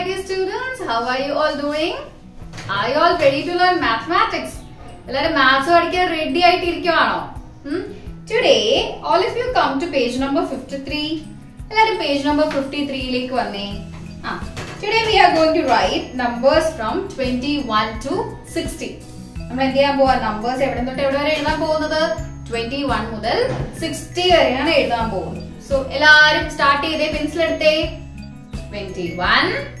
my dear students. How are you all doing? Are you all ready to learn mathematics? എല്ലാവരും maths പഠിക്കാൻ ready ആയിട്ടിരിക്കുവാണോ today all if you come to page number fifty three എല്ലാവരും page number fifty ത്രീയിലേക്ക് വന്നേ ആ today we are going to write numbers from twenty one to sixty നമ്മൾ എന്ത് ചെയ്യാൻ പോവാ നമ്പേഴ്സ് എവിടെ തൊട്ട് എവിടെ വരെ എഴുതാൻ പോകുന്നത് ട്വന്റി വൺ മുതൽ സിക്സ്റ്റി വരെയാണ് എഴുതാൻ പോകുന്നത് സോ എല്ലാവരും സ്റ്റാർട്ട് ചെയ്തേ പെൻസിൽ എടുത്തേ 21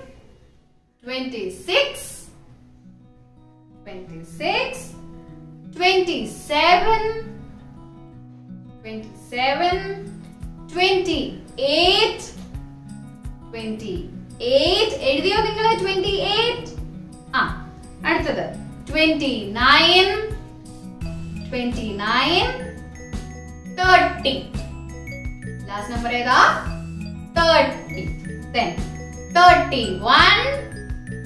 26, 26, 27, 27, 28, 28, എഴുതിയോ നിങ്ങൾ 28? ആ അടുത്തത് 29, 29, 30. Last number ഏതാ 30. Then 31,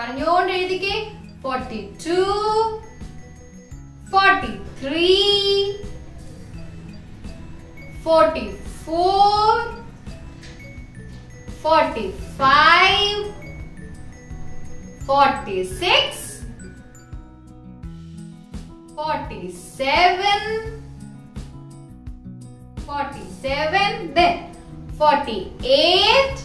പറഞ്ഞോണ്ട് എഴുതിക്കേ forty two forty three forty four forty five forty six forty seven forty seven then forty eight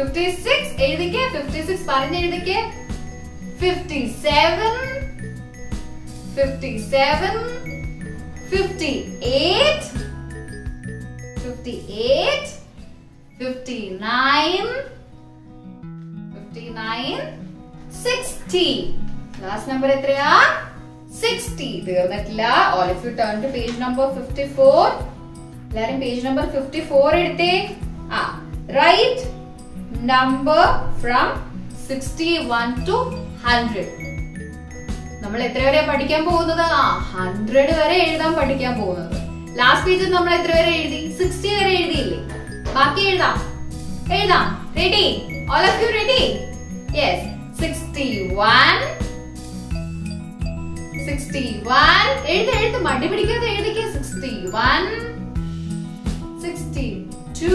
56 six എഴുതിക്കേ fifty six പറഞ്ഞെഴുതിക്കേ 57 seven 58 seven 59 eight fifty last number എത്രയാ 60 തീർന്നിട്ടില്ല all if you turn to page number 54 four page number 54 four എടുത്തേ ആ right number from 61 to 100 നമ്മൾ എത്ര വരെ പഠിക്കാൻ പോകുന്നത് ആ ഹൺഡ്രഡ് വരെ എഴുതാൻ പഠിക്കാൻ പോകുന്നത് ലാസ്റ്റ് പേജിൽ നമ്മൾ എത്ര വരെ എഴുതി സിക്സ്റ്റി വരെ എഴുതിയില്ലേ ബാക്കി എഴുതാം എഴുതാം ready all of you ready yes sixty one sixty one എഴുതി എഴുതി മടി പിടിക്കാതെ എഴുതിക്കാം sixty one sixty two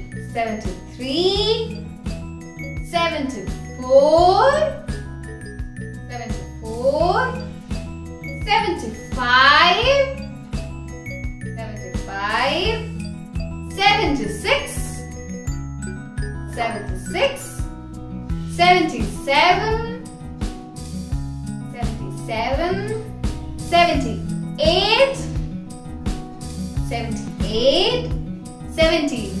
73, 74, 74, 75, 75, 76, 76, 77, 77, 78, 78, 79,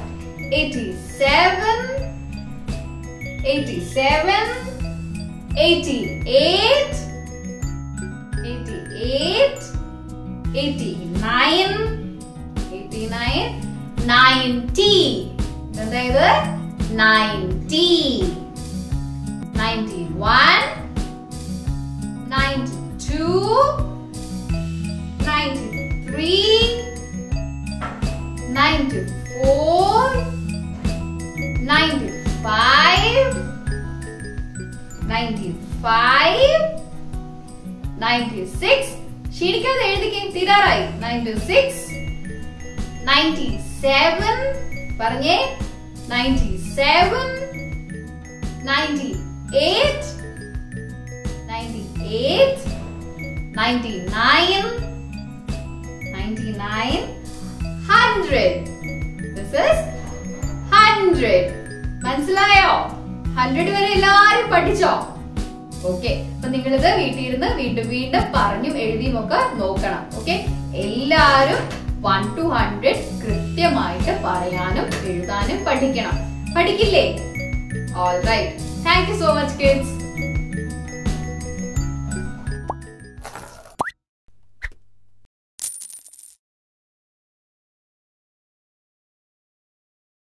87 87 88 88 89 90 91 92 93 94 five ninety six ക്ഷീണിക്കാതെ എഴുതിക്കും തീരാറായി നയൻറ്റി സിക്സ് നയൻറ്റി സെവൻ പറഞ്ഞേ ninety seven ninety eight ninety eight ninety nine ninety nine hundred this is hundred മനസ്സിലായോ ഹൺഡ്രഡ് വരെ എല്ലാരും പഠിച്ചോ ഓക്കെ അപ്പൊ നിങ്ങളിത് വീട്ടിൽ വീണ്ടും വീണ്ടും പറഞ്ഞും എഴുതിയും ഒക്കെ നോക്കണം ഓക്കെ എല്ലാരും വൺ ടു ഹൺഡ്രഡ് കൃത്യമായിട്ട് പറയാനും എഴുതാനും പഠിക്കണം പഠിക്കില്ലേ all right thank you so much kids